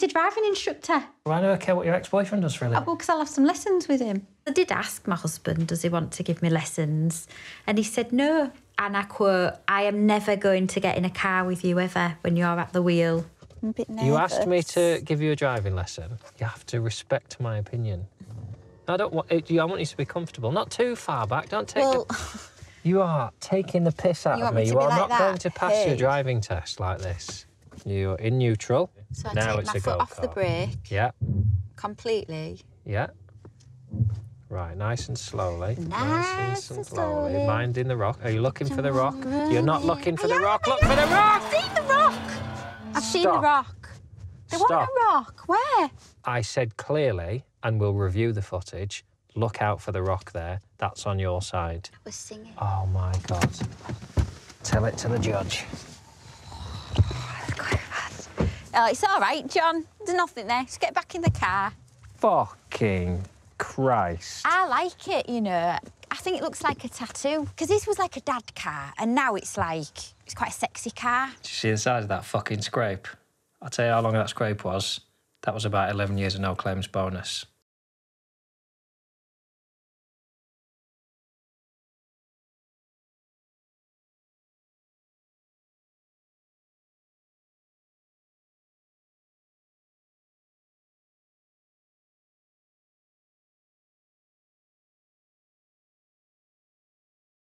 He's a driving instructor. Well, I don't care what your ex-boyfriend does for a Oh, living. well, because I'll have some lessons with him. I did ask my husband, does he want to give me lessons? And he said no. And I quote, I am never going to get in a car with you ever when you're at the wheel. I'm a bit nervous. You asked me to give you a driving lesson. You have to respect my opinion. I don't want. I want you to be comfortable. Not too far back. Don't take. Well, the... You are taking the piss out You of me me. You are like not that? going to pass Hey. your driving test like this. You're in neutral. so I now take it's my a foot off the brake Yeah, completely. yeah. Right, nice and slowly. Nice and slowly. Minding the rock. Are you looking for the rock? You're not looking for the I rock. am, Look for the rock. I've seen the rock. I've seen the rock. There wasn't Stop. a rock. Where? I said clearly, and we'll review the footage. Look out for the rock there. That's on your side. I was singing. Oh my God. Tell it to the judge. Oh, it's all right, Jon. There's nothing there. Just get back in the car. Fucking Christ. I like it, you know. I think it looks like a tattoo because this was like a dad car, and now it's like it's quite a sexy car. Did you see the size of that fucking scrape? I'll tell you how long that scrape was. That was about 11 years of no claims bonus.